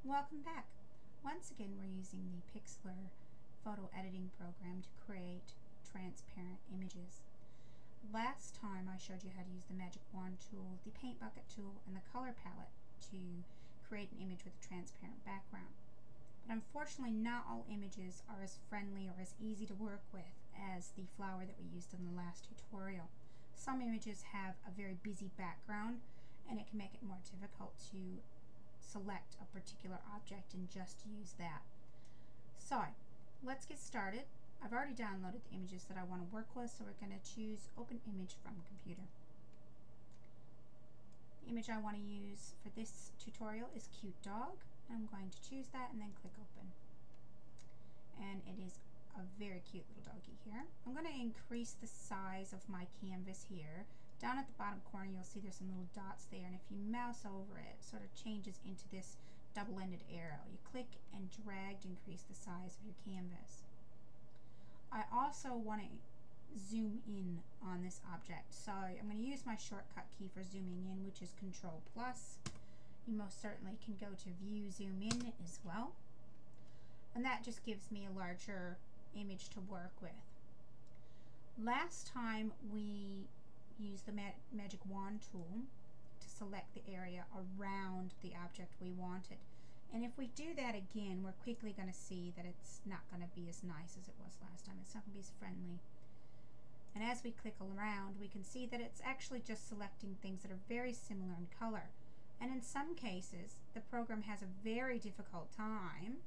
Welcome back. Once again we're using the Pixlr photo editing program to create transparent images. Last time I showed you how to use the magic wand tool, the paint bucket tool, and the color palette to create an image with a transparent background. But unfortunately not all images are as friendly or as easy to work with as the flower that we used in the last tutorial. Some images have a very busy background and it can make it more difficult to select a particular object and just use that. So let's get started. I've already downloaded the images that I want to work with so we're going to choose open image from computer. The image I want to use for this tutorial is cute dog. I'm going to choose that and then click open. And it is a very cute little doggy here. I'm going to increase the size of my canvas here. Down at the bottom corner you'll see there's some little dots there and if you mouse over it, it sort of changes into this double-ended arrow. You click and drag to increase the size of your canvas. I also want to zoom in on this object. So I'm going to use my shortcut key for zooming in, which is Control plus. You most certainly can go to View Zoom In as well. And that just gives me a larger image to work with. Last time we used the ma magic wand tool to select the area around the object we wanted. And if we do that again, we're quickly going to see that it's not going to be as nice as it was last time. It's not going to be as friendly. And as we click around, we can see that it's actually just selecting things that are very similar in color. And in some cases, the program has a very difficult time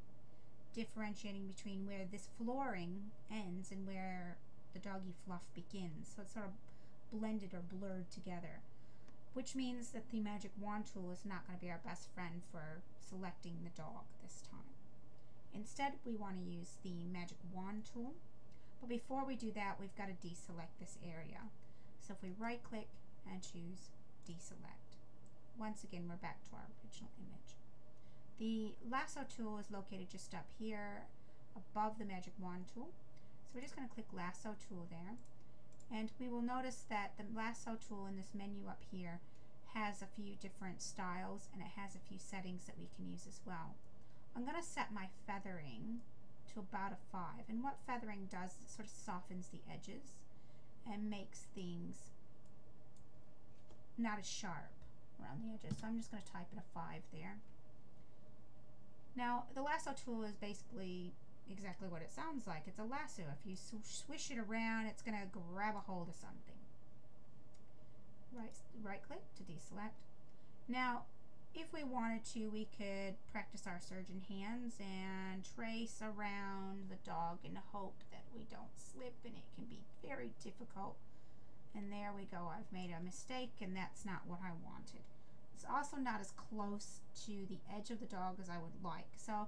differentiating between where this flooring ends and where the doggy fluff begins. So it's sort of blended or blurred together, which means that the magic wand tool is not going to be our best friend for selecting the dog this time. Instead, we want to use the magic wand tool. But before we do that, we've got to deselect this area. So if we right click and choose deselect, once again, we're back to our original image. The lasso tool is located just up here above the magic wand tool. So we're just going to click lasso tool there. And we will notice that the lasso tool in this menu up here has a few different styles and it has a few settings that we can use as well. I'm going to set my feathering to about a 5. And what feathering does it sort of softens the edges and makes things not as sharp around the edges. So I'm just going to type in a 5 there. Now, the lasso tool is basically exactly what it sounds like. It's a lasso. If you swish it around, it's going to grab a hold of something. Right, right click to deselect. Now, if we wanted to, we could practice our surgeon hands and trace around the dog and hope that we don't slip, and it can be very difficult. And there we go. I've made a mistake, and that's not what I wanted. It's also not as close to the edge of the dog as I would like. So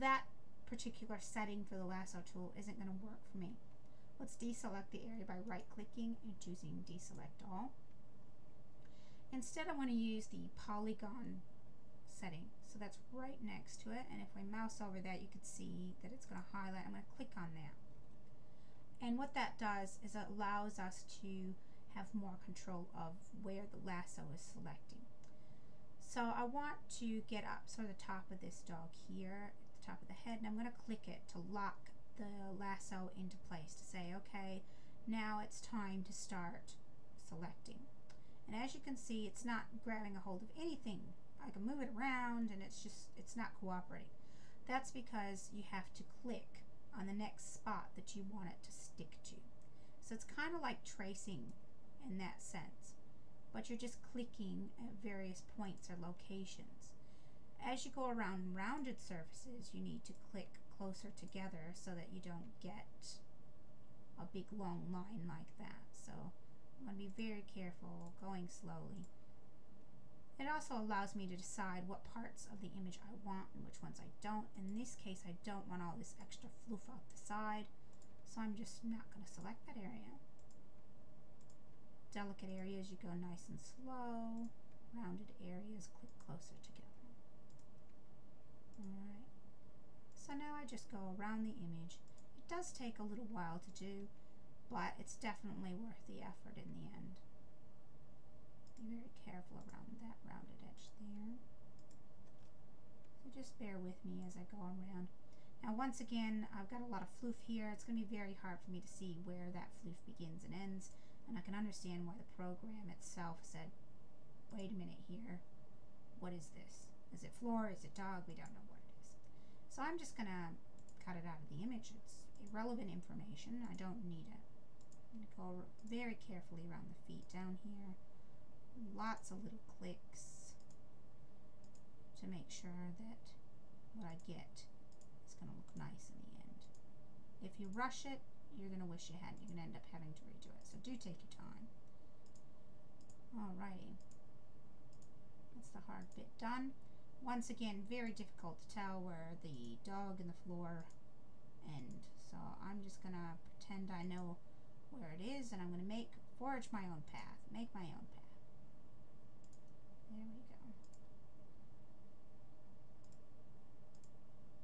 that particular setting for the lasso tool isn't going to work for me. Let's deselect the area by right clicking and choosing deselect all. Instead I want to use the polygon setting. So that's right next to it and if we mouse over that you can see that it's going to highlight. I'm going to click on that. And what that does is it allows us to have more control of where the lasso is selecting. So I want to get up sort of the top of this dog here, top of the head, and I'm going to click it to lock the lasso into place to say, okay, now it's time to start selecting. And as you can see, it's not grabbing a hold of anything. I can move it around and it's just, it's not cooperating. That's because you have to click on the next spot that you want it to stick to. So it's kind of like tracing in that sense but you're just clicking at various points or locations. As you go around rounded surfaces, you need to click closer together so that you don't get a big long line like that. So I'm going to be very careful going slowly. It also allows me to decide what parts of the image I want and which ones I don't. In this case, I don't want all this extra floof out the side, so I'm just not going to select that area delicate areas you go nice and slow. Rounded areas click closer together. Alright. So now I just go around the image. It does take a little while to do, but it's definitely worth the effort in the end. Be very careful around that rounded edge there. So just bear with me as I go around. Now once again, I've got a lot of floof here. It's going to be very hard for me to see where that floof begins and ends. And I can understand why the program itself said, wait a minute here, what is this? Is it floor? Is it dog? We don't know what it is. So I'm just going to cut it out of the image. It's irrelevant information. I don't need it. I'm going to go very carefully around the feet down here. Lots of little clicks to make sure that what I get is going to look nice in the end. If you rush it, you're going to wish you hadn't. You're going to end up having to redo it. So do take your time. Alrighty. That's the hard bit done. Once again, very difficult to tell where the dog and the floor end. So I'm just going to pretend I know where it is and I'm going to make, forge my own path. Make my own path. There we go.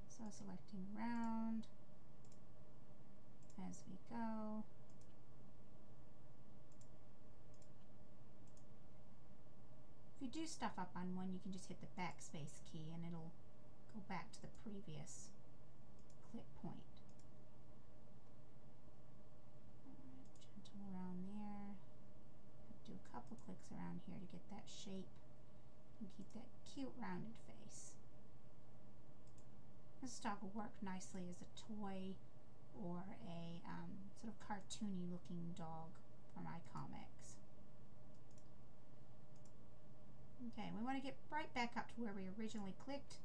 So selecting round as we go. If you do stuff up on one, you can just hit the backspace key and it'll go back to the previous click point. gentle around there. Do a couple clicks around here to get that shape and keep that cute rounded face. This dog will work nicely as a toy or a um, sort of cartoony looking dog for my comics. Okay, we want to get right back up to where we originally clicked.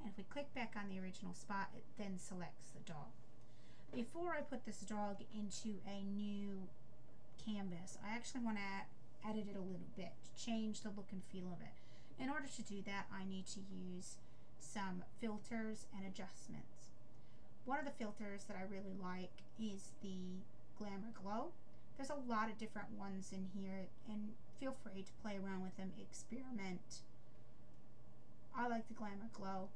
And if we click back on the original spot, it then selects the dog. Before I put this dog into a new canvas, I actually want to edit it a little bit, to change the look and feel of it. In order to do that, I need to use some filters and adjustments. One of the filters that I really like is the Glamour Glow. There's a lot of different ones in here and feel free to play around with them, experiment. I like the Glamour Glow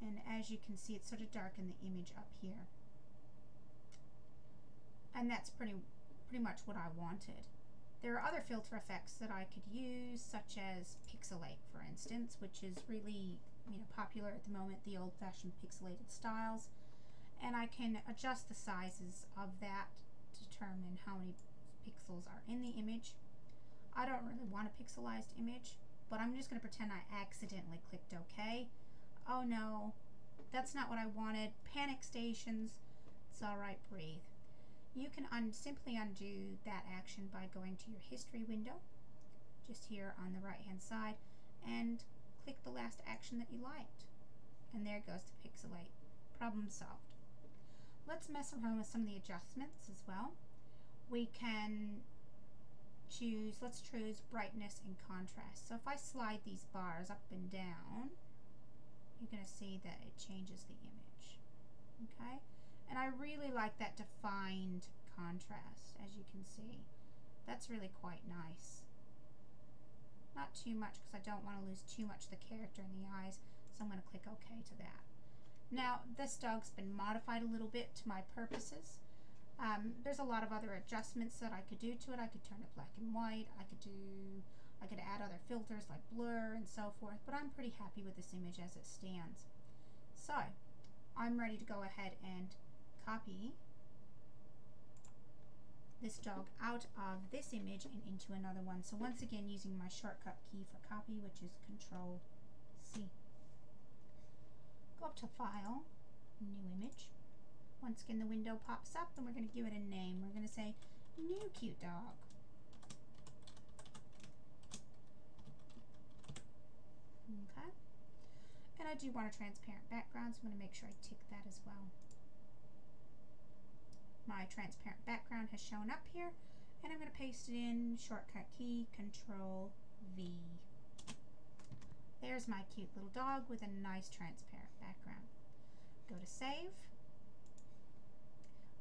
and as you can see it's sort of dark in the image up here. And that's pretty pretty much what I wanted. There are other filter effects that I could use, such as Pixelate, for instance, which is really you know, popular at the moment, the old-fashioned pixelated styles. And I can adjust the sizes of that to determine how many pixels are in the image. I don't really want a pixelized image, but I'm just going to pretend I accidentally clicked OK. Oh no, that's not what I wanted. Panic stations. It's alright, breathe. You can un simply undo that action by going to your history window, just here on the right hand side, and click the last action that you liked. And there goes to Pixelate. Problem solved. Let's mess around with some of the adjustments as well. We can choose, let's choose brightness and contrast. So if I slide these bars up and down, you're going to see that it changes the image. Okay? And I really like that defined contrast, as you can see. That's really quite nice. Not too much because I don't want to lose too much of the character in the eyes, so I'm going to click OK to that. Now, this dog's been modified a little bit to my purposes. Um, there's a lot of other adjustments that I could do to it. I could turn it black and white. I could do, I could add other filters like blur and so forth, but I'm pretty happy with this image as it stands. So, I'm ready to go ahead and copy this dog out of this image and into another one. So once again using my shortcut key for copy which is control C. Go up to file, new image. Once again the window pops up and we're going to give it a name. We're going to say new cute dog. Okay. And I do want a transparent background so I'm going to make sure I tick that as well my transparent background has shown up here and I'm going to paste it in shortcut key control V. There's my cute little dog with a nice transparent background. Go to save.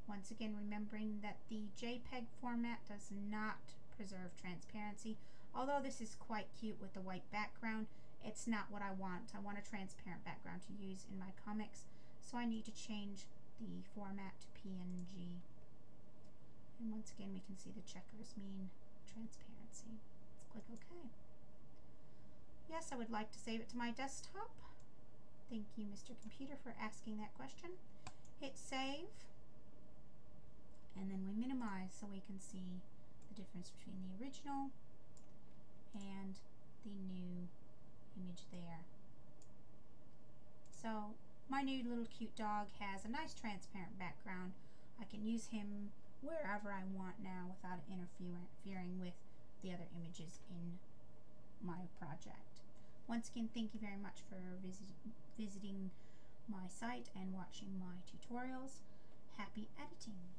Once again remembering that the JPEG format does not preserve transparency. Although this is quite cute with the white background, it's not what I want. I want a transparent background to use in my comics, so I need to change the format to PNG. And once again, we can see the checkers mean transparency. Let's click OK. Yes, I would like to save it to my desktop. Thank you, Mr. Computer, for asking that question. Hit save. And then we minimize so we can see the difference between the original and the new image there. So my new little cute dog has a nice transparent background. I can use him wherever I want now without interfering with the other images in my project. Once again, thank you very much for visit visiting my site and watching my tutorials. Happy editing!